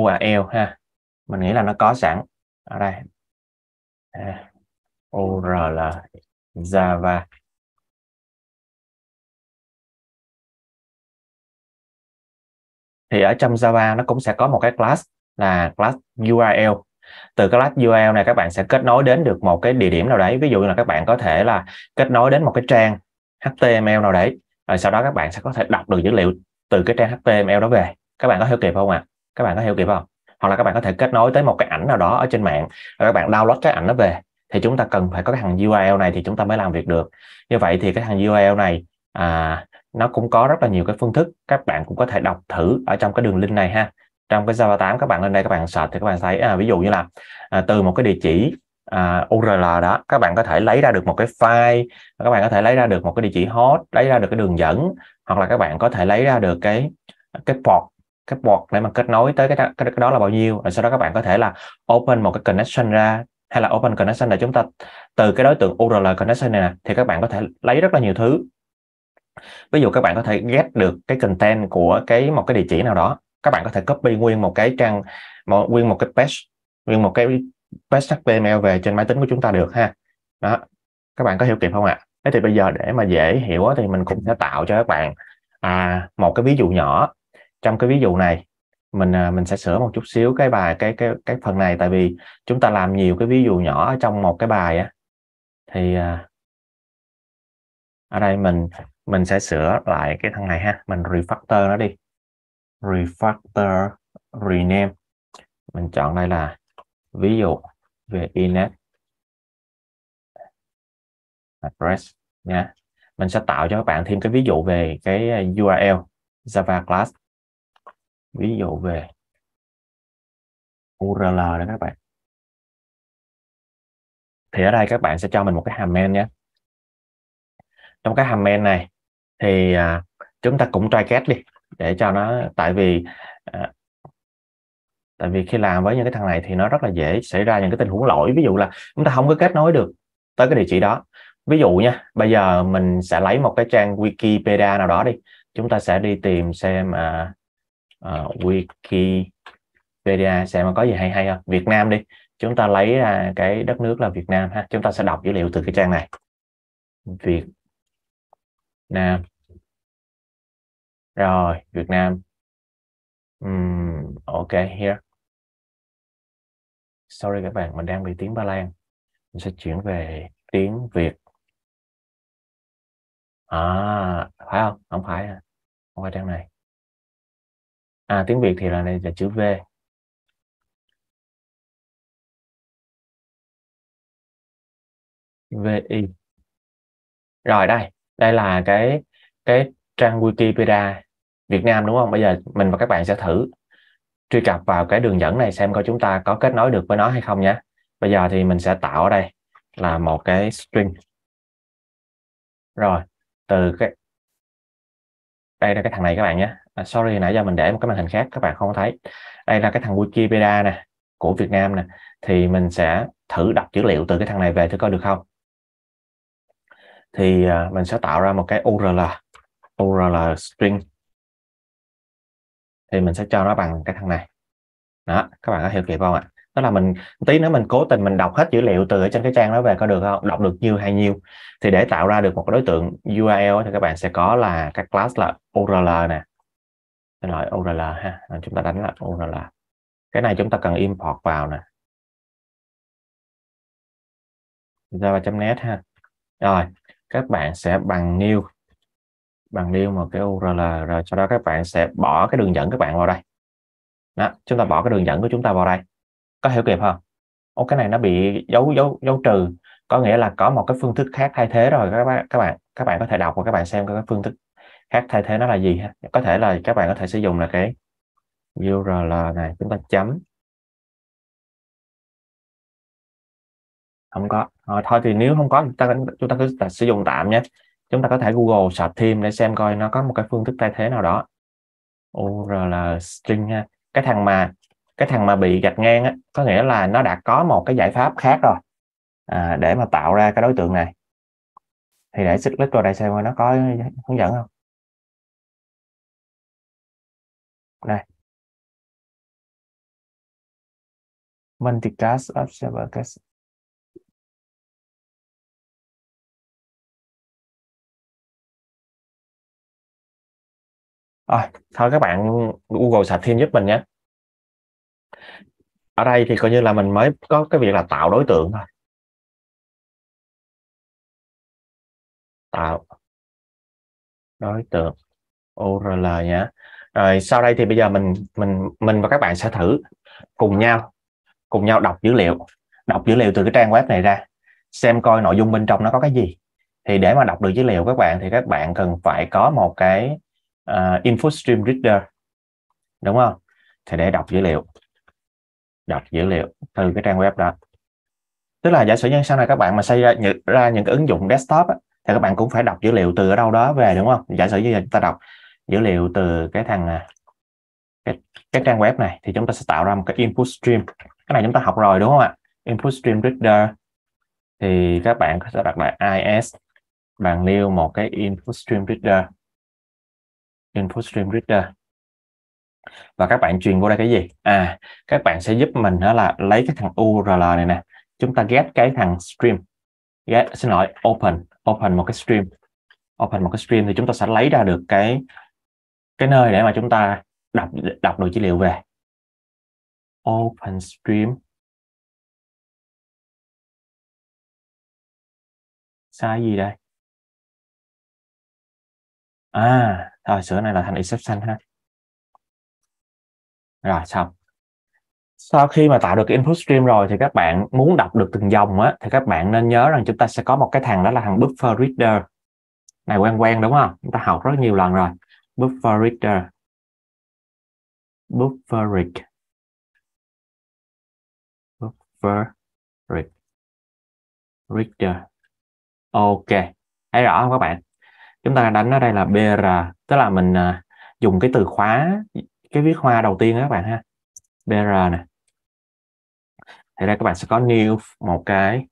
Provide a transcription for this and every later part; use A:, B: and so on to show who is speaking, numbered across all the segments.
A: URL ha. Mình nghĩ là nó có sẵn. Ở đây à, URL Java. Thì ở trong Java nó cũng sẽ có một cái class là class URL từ class URL này các bạn sẽ kết nối đến được một cái địa điểm nào đấy. Ví dụ như là các bạn có thể là kết nối đến một cái trang HTML nào đấy. Rồi sau đó các bạn sẽ có thể đọc được dữ liệu từ cái trang HTML đó về. Các bạn có hiểu kịp không ạ? à? Các bạn có hiểu kịp không? Hoặc là các bạn có thể kết nối tới một cái ảnh nào đó ở trên mạng và các bạn download cái ảnh đó về thì chúng ta cần phải có cái thằng URL này thì chúng ta mới làm việc được. Như vậy thì cái thằng URL này à, nó cũng có rất là nhiều cái phương thức các bạn cũng có thể đọc thử ở trong cái đường link này ha. Trong cái Java 8 các bạn lên đây các bạn search thì các bạn thấy à, ví dụ như là à, từ một cái địa chỉ à, URL đó các bạn có thể lấy ra được một cái file các bạn có thể lấy ra được một cái địa chỉ host lấy ra được cái đường dẫn hoặc là các bạn có thể lấy ra được cái cái port cái bọt để mà kết nối tới cái cái, cái đó là bao nhiêu? Rồi sau đó các bạn có thể là open một cái connection ra hay là open connection để chúng ta từ cái đối tượng URL connection này nè thì các bạn có thể lấy rất là nhiều thứ. Ví dụ các bạn có thể get được cái content của cái một cái địa chỉ nào đó các bạn có thể copy nguyên một cái trang một, nguyên một cái page nguyên một cái page HTML về trên máy tính của chúng ta được ha. Đó các bạn có hiểu kịp không ạ? Thế thì bây giờ để mà dễ hiểu thì mình cũng sẽ tạo cho các bạn à, một cái ví dụ nhỏ trong cái ví dụ này, mình à, mình sẽ sửa một chút xíu cái bài, cái cái cái phần này. Tại vì chúng ta làm nhiều cái ví dụ nhỏ trong một cái bài á. Thì à, ở đây mình mình sẽ sửa lại cái thằng này ha. Mình refactor nó đi. Refactor rename. Mình chọn đây là ví dụ về inet address nha. Mình sẽ tạo cho các bạn thêm cái ví dụ về cái à, URL Java class ví dụ về URL đó các bạn. Thì ở đây các bạn sẽ cho mình một cái hàm men nhé. Trong cái hàm men này thì à, chúng ta cũng try catch đi để cho nó tại vì à, tại vì khi làm với những cái thằng này thì nó rất là dễ xảy ra những cái tình huống lỗi. Ví dụ là chúng ta không có kết nối được tới cái địa chỉ đó. Ví dụ nha bây giờ mình sẽ lấy một cái trang Wikipedia nào đó đi. Chúng ta sẽ đi tìm xem à, uh, Wikipedia xem có gì hay hay không? Việt Nam đi. Chúng ta lấy ra cái đất nước là Việt Nam ha. Chúng ta sẽ đọc dữ liệu từ cái trang này. Việt Nam. Rồi Việt Nam. Um, ok here. Sorry các bạn mình đang bị tiếng Ba Lan. Mình sẽ chuyển về tiếng Việt. À phải không? Không phải à. Không phải trang này à tiếng Việt thì là này là chữ V. VI rồi, đây. Đây là cái cái trang Wikipedia Việt Nam, đúng không? Bây giờ mình và các bạn sẽ thử truy cập vào cái đường dẫn này xem coi chúng ta có kết nối được với nó hay không nhé. Bây giờ thì mình sẽ tạo ở đây là một cái string. Rồi, từ cái, đây là cái thằng này các bạn nhé à, sorry nãy giờ mình để một cái màn hình khác các bạn không thấy. Đây là cái thằng Wikipedia nè của Việt Nam nè. Thì mình sẽ thử đọc dữ liệu từ cái thằng này về thử coi được không? Thì à, mình sẽ tạo ra một cái URL URL string. Thì mình sẽ cho nó bằng cái thằng này. Đó các bạn có hiểu kịp không ạ? Đó là mình tí nữa mình cố tình mình đọc hết dữ liệu từ ở trên cái trang đó về có được không? Đọc được nhiêu hay nhiêu thì để tạo ra được một cái đối tượng URL thì các bạn sẽ có là các class là URL nè nói URL ha. À, chúng ta đánh là URL cái này chúng ta cần import vào nè. Java.net ha. Rồi các bạn sẽ bằng new. Bằng new một cái URL rồi sau đó các bạn sẽ bỏ cái đường dẫn các bạn vào đây. Đó chúng ta bỏ cái đường dẫn của chúng ta vào đây. Có hiểu kịp không? Ô, cái này nó bị dấu dấu dấu trừ. Có nghĩa là có một cái phương thức khác thay thế rồi. Các bạn các bạn các bạn có thể đọc và các bạn xem cái phương thức khác thay thế nó là gì ha? Có thể là các bạn có thể sử dụng là cái URL này chúng ta chấm. Không có. À, thôi thì nếu không có chúng ta chúng ta cứ sử dụng tạm nhé. Chúng ta có thể Google search thêm để xem coi nó có một cái phương thức thay thế nào đó. URL string ha cái thằng mà cái thằng mà bị gạch ngang á, có nghĩa là nó đã có một cái giải pháp khác rồi. À, để mà tạo ra cái đối tượng này. Thì để xích click vào đây xem nó có hướng dẫn không. Đây multicast observer cast à, thôi các bạn Google sạch thêm giúp mình nhé. Ở đây thì coi như là mình mới có cái việc là tạo đối tượng thôi. Tạo đối tượng URL nhé rồi sau đây thì bây giờ mình mình mình và các bạn sẽ thử cùng nhau cùng nhau đọc dữ liệu đọc dữ liệu từ cái trang web này ra xem coi nội dung bên trong nó có cái gì. Thì để mà đọc được dữ liệu các bạn thì các bạn cần phải có một cái uh, info stream reader đúng không? Thì để đọc dữ liệu đọc dữ liệu từ cái trang web đó. Tức là giả sử như sau này các bạn mà xây ra, những, ra những cái ứng dụng desktop á, thì các bạn cũng phải đọc dữ liệu từ ở đâu đó về đúng không? Giả sử như chúng ta đọc dữ liệu từ cái thằng à, cái, cái trang web này thì chúng ta sẽ tạo ra một cái input stream. Cái này chúng ta học rồi đúng không ạ? Input stream reader. Thì các bạn sẽ đặt lại is bằng lưu một cái input stream reader. Input stream reader. Và các bạn truyền vô đây cái gì? À các bạn sẽ giúp mình đó là lấy cái thằng url này nè. Chúng ta get cái thằng stream. Get xin lỗi open. Open một cái stream. Open một cái stream thì chúng ta sẽ lấy ra được cái cái nơi để mà chúng ta đọc đọc được dữ liệu về. Open stream sai gì đây? À rồi sửa này là thành exception ha. Rồi, xong. Sau khi mà tạo được cái input stream rồi thì các bạn muốn đọc được từng dòng á, thì các bạn nên nhớ rằng chúng ta sẽ có một cái thằng đó là thằng buffer reader. Này, quen quen đúng không? Chúng ta học rất nhiều lần rồi buffer reader buffer read ok thấy rõ không các bạn? Chúng ta đánh ở đây là br tức là mình uh, dùng cái từ khóa cái viết hoa đầu tiên đó các bạn ha. Br nè. Thì đây các bạn sẽ có new một cái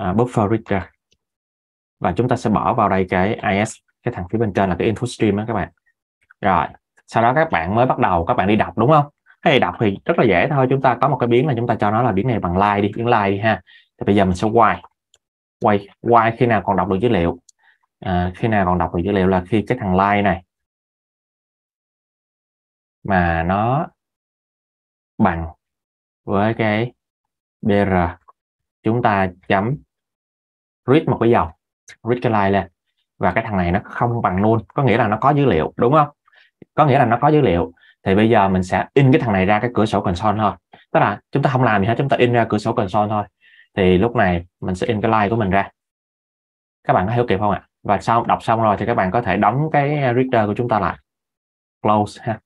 A: uh, buffer reader và chúng ta sẽ bỏ vào đây cái is cái thằng phía bên trên là cái input stream đó các bạn rồi sau đó các bạn mới bắt đầu các bạn đi đọc đúng không? Hay đọc thì rất là dễ thôi chúng ta có một cái biến là chúng ta cho nó là biến này bằng like đi biến like đi ha. Thì bây giờ mình sẽ quay. Quay quay khi nào còn đọc được dữ liệu. À, khi nào còn đọc được dữ liệu là khi cái thằng like này mà nó bằng với cái br chúng ta chấm read một cái dòng read cái line lên. Và cái thằng này nó không bằng luôn có nghĩa là nó có dữ liệu đúng không? Có nghĩa là nó có dữ liệu. Thì bây giờ mình sẽ in cái thằng này ra cái cửa sổ console thôi. Tức là chúng ta không làm gì hết chúng ta in ra cửa sổ console thôi. Thì lúc này mình sẽ in cái line của mình ra. Các bạn có hiểu kịp không ạ? Và sau đọc xong rồi thì các bạn có thể đóng cái reader của chúng ta lại. Close ha.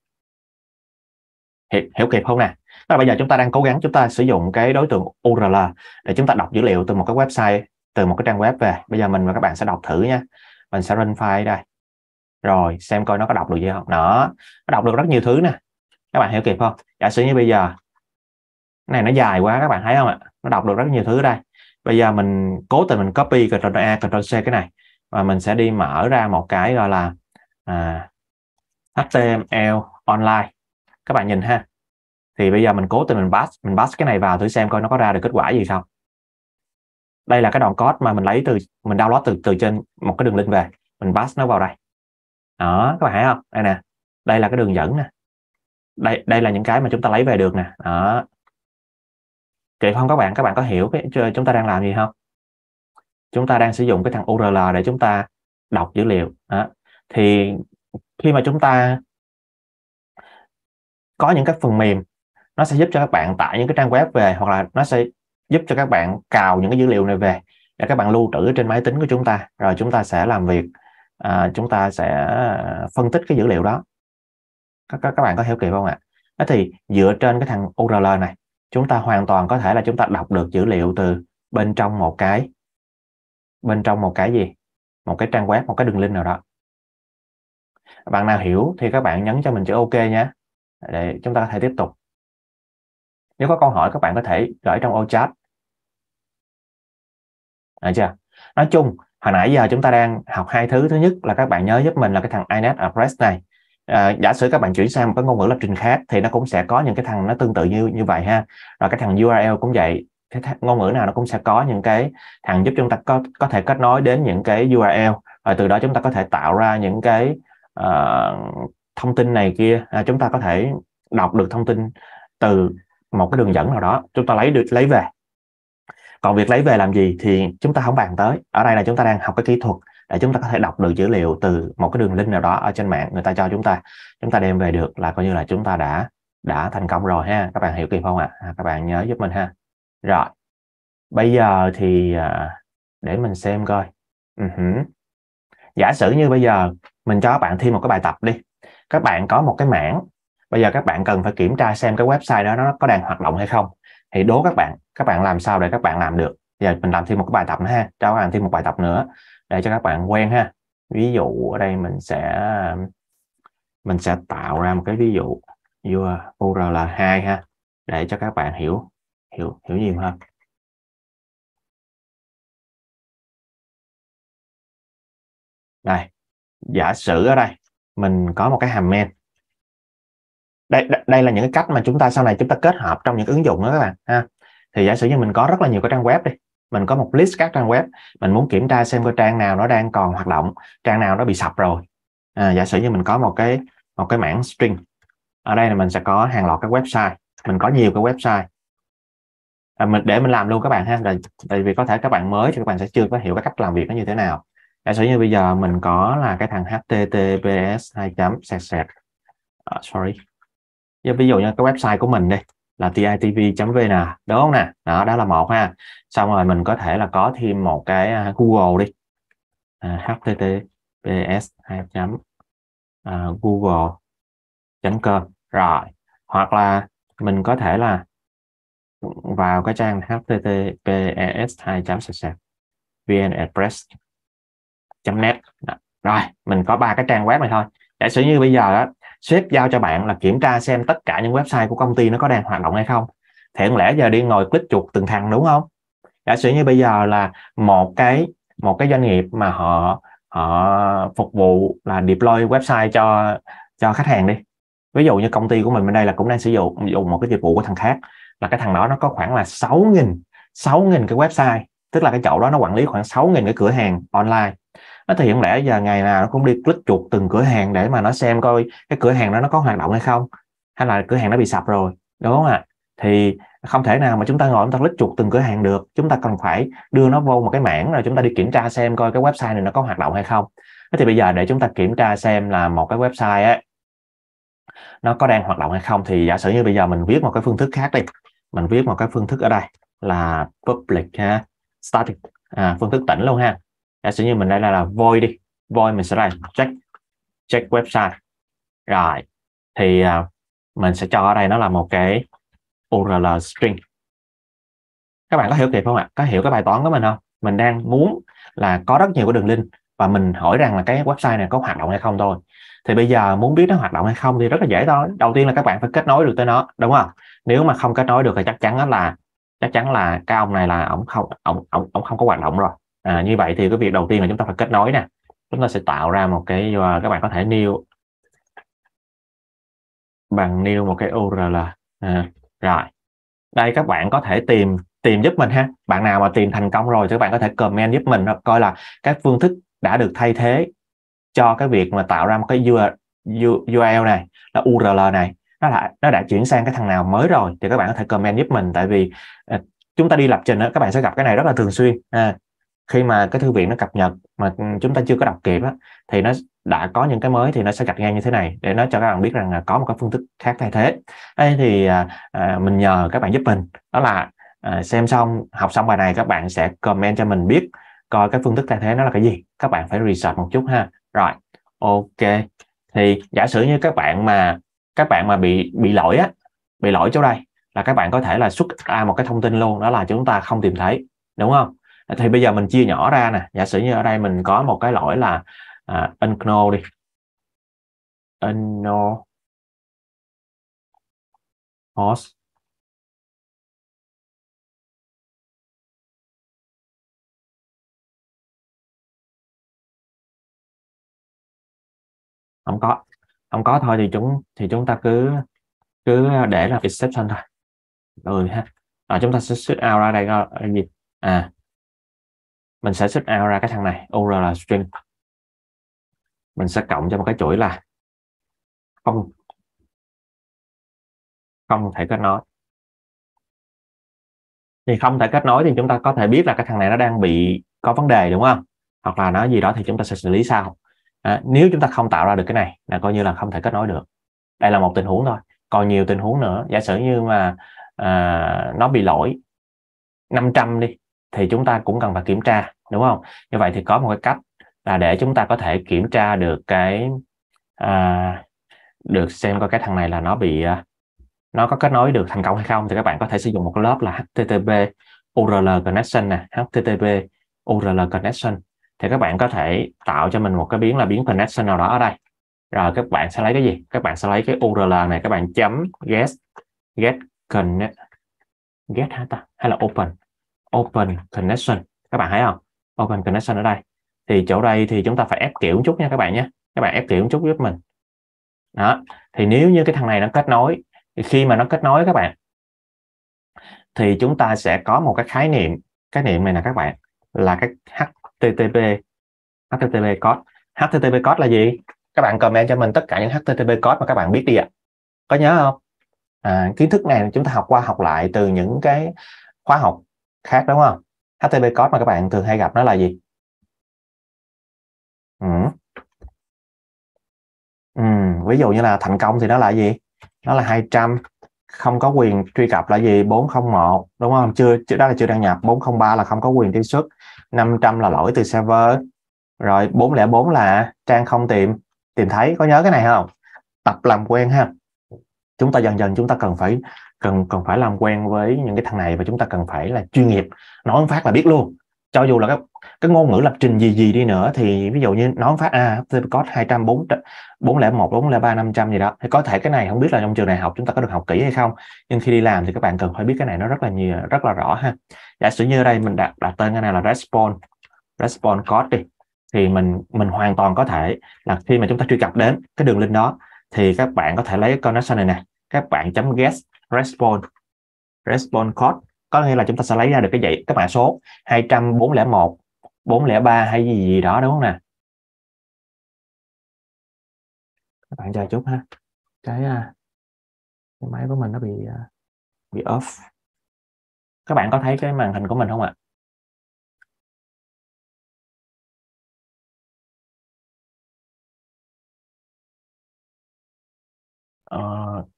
A: Hiểu, hiểu kịp không nè? Tức là bây giờ chúng ta đang cố gắng chúng ta sử dụng cái đối tượng URL để chúng ta đọc dữ liệu từ một cái website từ một cái trang web về. Bây giờ mình và các bạn sẽ đọc thử nha. Mình sẽ run file đây rồi xem coi nó có đọc được gì không? Đó nó đọc được rất nhiều thứ nè. Các bạn hiểu kịp không? Giả sử như bây giờ này nó dài quá các bạn thấy không ạ? Nó đọc được rất nhiều thứ đây. Bây giờ mình cố tình mình copy Ctrl A Ctrl C cái này và mình sẽ đi mở ra một cái gọi là à, HTML online. Các bạn nhìn ha. Thì bây giờ mình cố tình mình pass mình pass cái này vào thử xem coi nó có ra được kết quả gì không. Đây là cái đoạn code mà mình lấy từ mình download từ từ trên một cái đường link về. Mình pass nó vào đây đó, các bạn thấy không? Đây nè, đây là cái đường dẫn nè. Đây đây là những cái mà chúng ta lấy về được nè. Đó. Kịp không các bạn? Các bạn có hiểu cái chúng ta đang làm gì không? Chúng ta đang sử dụng cái thằng URL để chúng ta đọc dữ liệu. Đó. thì khi mà chúng ta có những cái phần mềm, nó sẽ giúp cho các bạn tải những cái trang web về, hoặc là nó sẽ giúp cho các bạn cào những cái dữ liệu này về để các bạn lưu trữ trên máy tính của chúng ta. Rồi chúng ta sẽ làm việc à, chúng ta sẽ à, phân tích cái dữ liệu đó. Các, các, các bạn có hiểu kịp không ạ? À? thì dựa trên cái thằng URL này chúng ta hoàn toàn có thể là chúng ta đọc được dữ liệu từ bên trong một cái bên trong một cái gì? Một cái trang web một cái đường link nào đó. Bạn nào hiểu thì các bạn nhấn cho mình chữ ok nhé để chúng ta có thể tiếp tục. Nếu có câu hỏi các bạn có thể gửi trong ô chat. Được chưa? Nói chung hồi nãy giờ chúng ta đang học hai thứ. Thứ nhất là các bạn nhớ giúp mình là cái thằng inet address này. À, giả sử các bạn chuyển sang một cái ngôn ngữ lập trình khác thì nó cũng sẽ có những cái thằng nó tương tự như như vậy ha. Rồi cái thằng URL cũng vậy. Cái th- ngôn ngữ nào nó cũng sẽ có những cái thằng giúp chúng ta có có thể kết nối đến những cái URL và từ đó chúng ta có thể tạo ra những cái uh, thông tin này kia. À, chúng ta có thể đọc được thông tin từ một cái đường dẫn nào đó. Chúng ta lấy được lấy về còn việc lấy về làm gì thì chúng ta không bàn tới. Ở đây là chúng ta đang học cái kỹ thuật để chúng ta có thể đọc được dữ liệu từ một cái đường link nào đó ở trên mạng, người ta cho chúng ta. Chúng ta đem về được là coi như là chúng ta đã đã thành công rồi ha. Các bạn hiểu kịp không ạ? À? các bạn nhớ giúp mình ha. Rồi, bây giờ thì à, để mình xem coi. Uh-huh. giả sử như bây giờ mình cho các bạn thêm một cái bài tập đi. Các bạn có một cái mảng. Bây giờ các bạn cần phải kiểm tra xem cái website đó nó có đang hoạt động hay không thì đố các bạn các bạn làm sao để các bạn làm được? Giờ mình làm thêm một cái bài tập nữa ha. Cho các bạn thêm một bài tập nữa để cho các bạn quen ha. Ví dụ ở đây mình sẽ mình sẽ tạo ra một cái ví dụ URL 2 ha, để cho các bạn hiểu hiểu hiểu nhiều hơn. Đây, giả sử ở đây mình có một cái hàm main đây đây là những cái cách mà chúng ta sau này chúng ta kết hợp trong những ứng dụng đó các bạn ha. Thì giả sử như mình có rất là nhiều cái trang web đi mình có một list các trang web mình muốn kiểm tra xem cái trang nào nó đang còn hoạt động trang nào nó bị sập rồi. À, giả sử như mình có một cái một cái mảng string ở đây là mình sẽ có hàng loạt các website mình có nhiều cái website. À, mình để mình làm luôn các bạn ha tại, tại vì có thể các bạn mới thì các bạn sẽ chưa có hiểu cái cách làm việc nó như thế nào. Giả sử như bây giờ mình có là cái thằng https 2 chấm sẹt sẹt uh, ờ, sorry ví dụ như cái website của mình đây là titv.vn à. đúng không nè? Đó đó là một ha. Xong rồi mình có thể là có thêm một cái à, google đi. À, https 2 chấm uh, google com. Rồi hoặc là mình có thể là vào cái trang https 2 chấm vnaddress net. Rồi mình có ba cái trang web này thôi. Giả sử như bây giờ đó sếp giao cho bạn là kiểm tra xem tất cả những website của công ty nó có đang hoạt động hay không. Thì không lẽ giờ đi ngồi click chuột từng thằng đúng không? Giả sử như bây giờ là một cái một cái doanh nghiệp mà họ họ phục vụ là deploy website cho cho khách hàng đi. Ví dụ như công ty của mình bên đây là cũng đang sử dụng, dùng một cái dịch vụ của thằng khác, là cái thằng đó nó có khoảng là 6.000 6.000 cái website, tức là cái chỗ đó nó quản lý khoảng 6.000 cái cửa hàng online nó thì không lẽ giờ ngày nào nó cũng đi click chuột từng cửa hàng để mà nó xem coi cái cửa hàng đó nó có hoạt động hay không hay là cửa hàng nó bị sập rồi đúng không ạ? Thì không thể nào mà chúng ta ngồi chúng ta click chuột từng cửa hàng được chúng ta cần phải đưa nó vô một cái mảng rồi chúng ta đi kiểm tra xem coi cái website này nó có hoạt động hay không. Thế thì bây giờ để chúng ta kiểm tra xem là một cái website ấy nó có đang hoạt động hay không thì giả sử như bây giờ mình viết một cái phương thức khác đi mình viết một cái phương thức ở đây là public ha static à, phương thức tĩnh luôn ha giả sử như mình đây là, là void đi. Void mình sẽ là check check website. Rồi thì uh, mình sẽ cho ở đây nó là một cái URL string. Các bạn có hiểu kịp không ạ? Có hiểu cái bài toán của mình không? Mình đang muốn là có rất nhiều cái đường link và mình hỏi rằng là cái website này có hoạt động hay không thôi. Thì bây giờ muốn biết nó hoạt động hay không thì rất là dễ thôi. Đầu tiên là các bạn phải kết nối được tới nó đúng không? Nếu mà không kết nối được thì chắc chắn là chắc chắn là cái ông này là ông không ông ông, ông không có hoạt động rồi à, như vậy thì cái việc đầu tiên là chúng ta phải kết nối nè. Chúng ta sẽ tạo ra một cái à, các bạn có thể new bằng new một cái URL à, rồi. Đây các bạn có thể tìm tìm giúp mình ha. Bạn nào mà tìm thành công rồi thì các bạn có thể comment giúp mình coi là các phương thức đã được thay thế cho cái việc mà tạo ra một cái URL này là URL này. Nó đã nó đã chuyển sang cái thằng nào mới rồi thì các bạn có thể comment giúp mình. Tại vì à, chúng ta đi lập trình đó, các bạn sẽ gặp cái này rất là thường xuyên. À, khi mà cái thư viện nó cập nhật mà chúng ta chưa có đọc kịp á, thì nó đã có những cái mới thì nó sẽ gạch ngang như thế này để nó cho các bạn biết rằng là có một cái phương thức khác thay thế. Đây thì à, à, mình nhờ các bạn giúp mình. Đó là à, xem xong học xong bài này các bạn sẽ comment cho mình biết coi cái phương thức thay thế nó là cái gì. Các bạn phải research một chút ha. Rồi ok. Thì giả sử như các bạn mà các bạn mà bị bị lỗi á bị lỗi chỗ đây là các bạn có thể là xuất ra một cái thông tin luôn đó là chúng ta không tìm thấy đúng không? Ờ, thì bây giờ mình chia nhỏ ra nè. Giả sử như ở đây mình có một cái lỗi là à, unknown đi. Unknown host. Không có. Không có thôi thì chúng thì chúng ta cứ cứ để là exception thôi. Ừ ha. À, chúng ta sẽ xuất out ra đây là gì? À mình sẽ xuất out ra cái thằng này UR là string mình sẽ cộng cho một cái chuỗi là không không thể kết nối. Thì không thể kết nối thì chúng ta có thể biết là cái thằng này nó đang bị có vấn đề đúng không? Hoặc là nó gì đó thì chúng ta sẽ xử lý sao. à, nếu chúng ta không tạo ra được cái này là coi như là không thể kết nối được. Đây là một tình huống thôi. Còn nhiều tình huống nữa. Giả sử như mà à, nó bị lỗi 500 đi thì chúng ta cũng cần phải kiểm tra đúng không? Như vậy thì có một cái cách là để chúng ta có thể kiểm tra được cái à, được xem coi cái thằng này là nó bị à, nó có kết nối được thành công hay không. Thì các bạn có thể sử dụng một cái lớp là http url connection nè http url connection. Thì các bạn có thể tạo cho mình một cái biến là biến connection nào đó ở đây. Rồi các bạn sẽ lấy cái gì? Các bạn sẽ lấy cái url này các bạn chấm get get connect get hả ta? Hay là open? Open connection. Các bạn thấy không? Open connection ở đây. Thì chỗ đây thì chúng ta phải ép kiểu một chút nha các bạn nhé. Các bạn ép kiểu một chút giúp mình. Đó. Thì nếu như cái thằng này nó kết nối thì khi mà nó kết nối các bạn thì chúng ta sẽ có một cái khái niệm cái niệm này là các bạn là cái HTTP HTTP code. HTTP code là gì? Các bạn comment cho mình tất cả những HTTP code mà các bạn biết đi ạ. Có nhớ không? À, kiến thức này chúng ta học qua học lại từ những cái khóa học khác đúng không? HTTP code mà các bạn thường hay gặp nó là gì? Ừ. Ừ, ví dụ như là thành công thì nó là gì? Nó là 200 không có quyền truy cập là gì? 401 đúng không? Chưa đó là chưa đăng nhập. 403 là không có quyền truy xuất. 500 là lỗi từ server. Rồi 404 là trang không tìm. Tìm thấy có nhớ cái này không? Tập làm quen ha. Chúng ta dần dần chúng ta cần phải cần cần phải làm quen với những cái thằng này và chúng ta cần phải là chuyên nghiệp. Nói phát là biết luôn. Cho dù là cái cái ngôn ngữ lập trình gì gì đi nữa thì ví dụ như nói phát a à, code 200 401 403 500 gì đó thì có thể cái này không biết là trong trường đại học chúng ta có được học kỹ hay không. Nhưng khi đi làm thì các bạn cần phải biết cái này nó rất là nhiều rất là rõ ha. Giả sử như ở đây mình đặt đặt tên cái này là response response code đi. Thì mình mình hoàn toàn có thể là khi mà chúng ta truy cập đến cái đường link đó thì các bạn có thể lấy cái connection này nè. Các bạn chấm get response response code. Có nghĩa là chúng ta sẽ lấy ra được cái dãy các mã số 200 401 403 hay gì gì đó đúng không nè? Các bạn chờ chút ha. Cái à, cái máy của mình nó bị à, bị off. Các bạn có thấy cái màn hình của mình không ạ? Uh,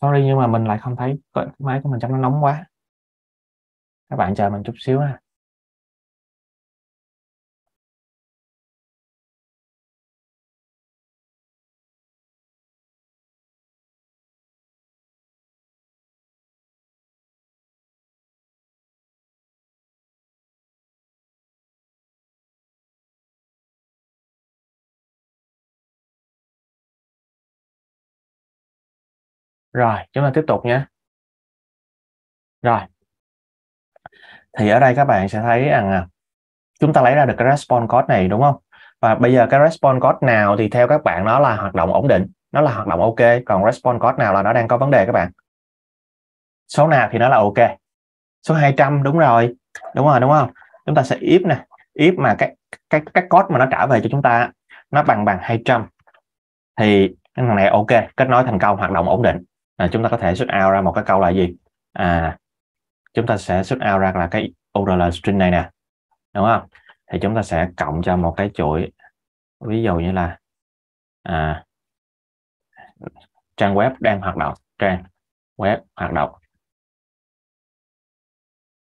A: sorry, nhưng mà mình lại không thấy cái máy của mình trong nó nóng quá. Các bạn chờ mình chút xíu ha. Rồi, chúng ta tiếp tục nhé. Rồi. Thì ở đây các bạn sẽ thấy rằng à, chúng ta lấy ra được cái response code này, đúng không? Và bây giờ cái response code nào thì theo các bạn nó là hoạt động ổn định, nó là hoạt động ok. Còn response code nào là nó đang có vấn đề các bạn? Số nào thì nó là ok? Số 200 đúng rồi. Đúng rồi, đúng không? Chúng ta sẽ if nè. If mà cái cái cái code mà nó trả về cho chúng ta nó bằng bằng 200 thì cái này ok, kết nối thành công, hoạt động ổn định à, chúng ta có thể xuất out ra một cái câu là gì? À chúng ta sẽ xuất out ra là cái URL string này nè đúng không? Thì chúng ta sẽ cộng cho một cái chuỗi ví dụ như là à, trang web đang hoạt động trang web hoạt động.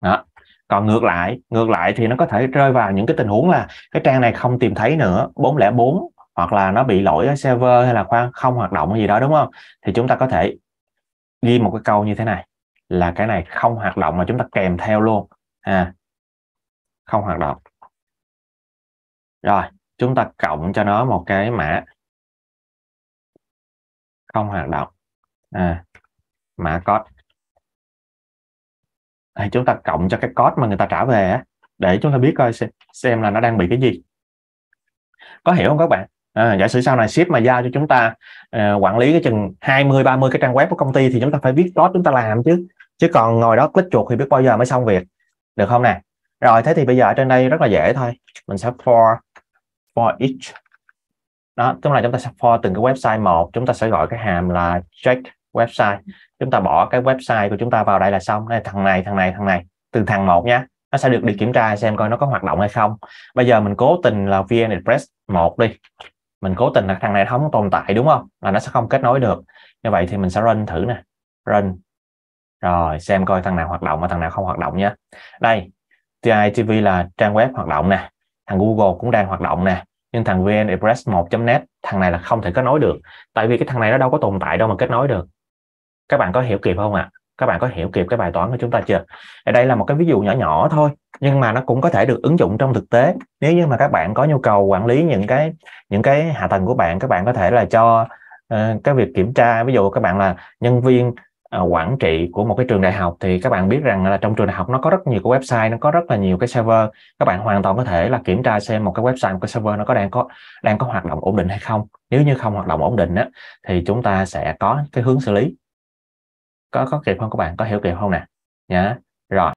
A: Đó. Còn ngược lại ngược lại thì nó có thể rơi vào những cái tình huống là cái trang này không tìm thấy nữa 404 hoặc là nó bị lỗi ở server hay là khoan không hoạt động gì đó đúng không? Thì chúng ta có thể ghi một cái câu như thế này là cái này không hoạt động mà chúng ta kèm theo luôn. À không hoạt động. Rồi chúng ta cộng cho nó một cái mã. Không hoạt động. À mã code. À, chúng ta cộng cho cái code mà người ta trả về á để chúng ta biết coi xem, xem là nó đang bị cái gì. Có hiểu không các bạn? À, giả sử sau này ship mà giao cho chúng ta uh, quản lý cái chừng 20 30 cái trang web của công ty thì chúng ta phải viết code chúng ta làm chứ. Chứ còn ngồi đó click chuột thì biết bao giờ mới xong việc. Được không nè? Rồi thế thì bây giờ ở trên đây rất là dễ thôi. Mình sẽ for for each. Đó tức là chúng ta sẽ for từng cái website một. Chúng ta sẽ gọi cái hàm là check website. Chúng ta bỏ cái website của chúng ta vào đây là xong. Đây thằng này thằng này thằng này. Từ thằng một nha. Nó sẽ được đi kiểm tra xem coi nó có hoạt động hay không. Bây giờ mình cố tình là vn express một đi mình cố tình là thằng này không tồn tại, đúng không? Là nó sẽ không kết nối được. Như vậy thì mình sẽ run thử nè. Run. Rồi, xem coi thằng nào hoạt động và thằng nào không hoạt động nhé. Đây TITV là trang web hoạt động nè. Thằng Google cũng đang hoạt động nè. Nhưng thằng VN Express 1.net thằng này là không thể kết nối được. Tại vì cái thằng này nó đâu có tồn tại, đâu mà kết nối được. Các bạn có hiểu kịp không ạ? à? Các bạn có hiểu kịp cái bài toán của chúng ta chưa? Ở đây là một cái ví dụ nhỏ nhỏ thôi nhưng mà nó cũng có thể được ứng dụng trong thực tế. Nếu như mà các bạn có nhu cầu quản lý những cái những cái hạ tầng của bạn các bạn có thể là cho uh, cái việc kiểm tra. Ví dụ các bạn là nhân viên uh, quản trị của một cái trường đại học thì các bạn biết rằng là trong trường đại học nó có rất nhiều cái website nó có rất là nhiều cái server. Các bạn hoàn toàn có thể là kiểm tra xem một cái website một cái server nó có đang có đang có hoạt động ổn định hay không. Nếu như không hoạt động ổn định á, thì chúng ta sẽ có cái hướng xử lý có có kịp không các bạn? Có hiểu kịp không nè? Nhá